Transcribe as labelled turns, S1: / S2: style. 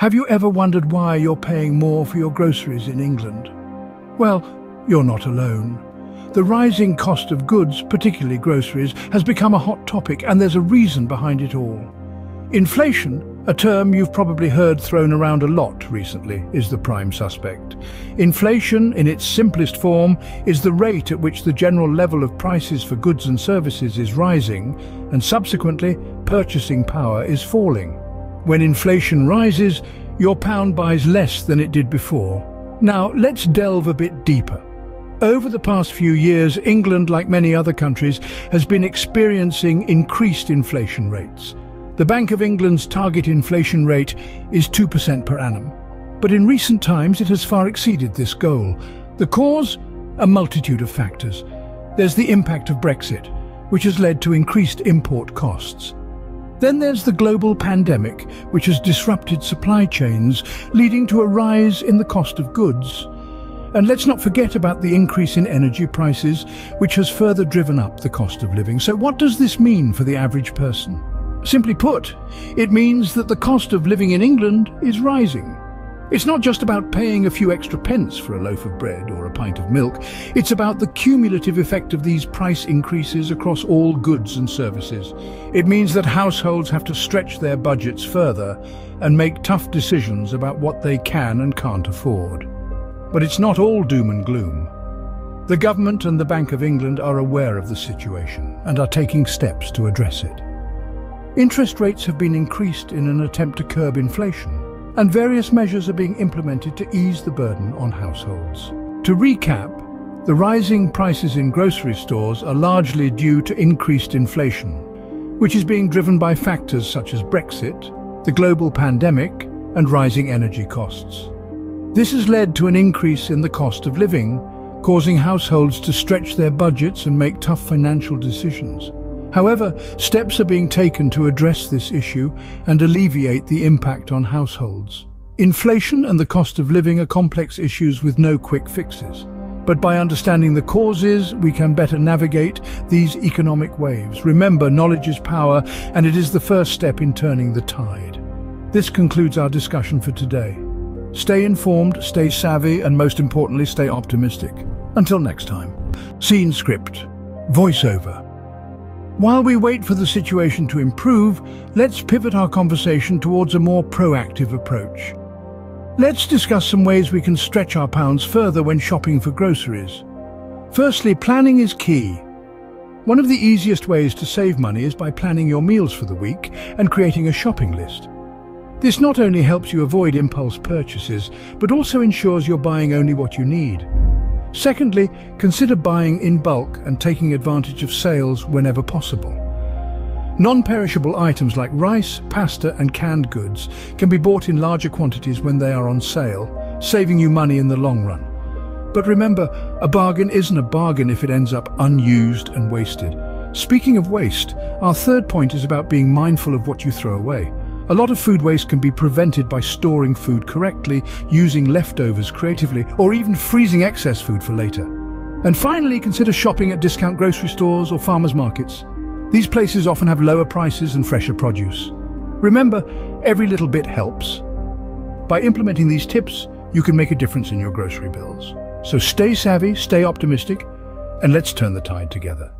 S1: Have you ever wondered why you're paying more for your groceries in England? Well, you're not alone. The rising cost of goods, particularly groceries, has become a hot topic and there's a reason behind it all. Inflation, a term you've probably heard thrown around a lot recently, is the prime suspect. Inflation, in its simplest form, is the rate at which the general level of prices for goods and services is rising and subsequently purchasing power is falling. When inflation rises, your pound buys less than it did before. Now, let's delve a bit deeper. Over the past few years, England, like many other countries, has been experiencing increased inflation rates. The Bank of England's target inflation rate is 2% per annum. But in recent times, it has far exceeded this goal. The cause? A multitude of factors. There's the impact of Brexit, which has led to increased import costs. Then there's the global pandemic, which has disrupted supply chains, leading to a rise in the cost of goods. And let's not forget about the increase in energy prices, which has further driven up the cost of living. So what does this mean for the average person? Simply put, it means that the cost of living in England is rising. It's not just about paying a few extra pence for a loaf of bread or a pint of milk. It's about the cumulative effect of these price increases across all goods and services. It means that households have to stretch their budgets further and make tough decisions about what they can and can't afford. But it's not all doom and gloom. The government and the Bank of England are aware of the situation and are taking steps to address it. Interest rates have been increased in an attempt to curb inflation and various measures are being implemented to ease the burden on households. To recap, the rising prices in grocery stores are largely due to increased inflation, which is being driven by factors such as Brexit, the global pandemic and rising energy costs. This has led to an increase in the cost of living, causing households to stretch their budgets and make tough financial decisions. However, steps are being taken to address this issue and alleviate the impact on households. Inflation and the cost of living are complex issues with no quick fixes. But by understanding the causes, we can better navigate these economic waves. Remember, knowledge is power, and it is the first step in turning the tide. This concludes our discussion for today. Stay informed, stay savvy, and most importantly, stay optimistic. Until next time. Scene script. Voiceover. While we wait for the situation to improve, let's pivot our conversation towards a more proactive approach. Let's discuss some ways we can stretch our pounds further when shopping for groceries. Firstly, planning is key. One of the easiest ways to save money is by planning your meals for the week and creating a shopping list. This not only helps you avoid impulse purchases, but also ensures you're buying only what you need. Secondly, consider buying in bulk and taking advantage of sales whenever possible. Non-perishable items like rice, pasta and canned goods can be bought in larger quantities when they are on sale, saving you money in the long run. But remember, a bargain isn't a bargain if it ends up unused and wasted. Speaking of waste, our third point is about being mindful of what you throw away. A lot of food waste can be prevented by storing food correctly, using leftovers creatively, or even freezing excess food for later. And finally, consider shopping at discount grocery stores or farmers markets. These places often have lower prices and fresher produce. Remember, every little bit helps. By implementing these tips, you can make a difference in your grocery bills. So stay savvy, stay optimistic, and let's turn the tide together.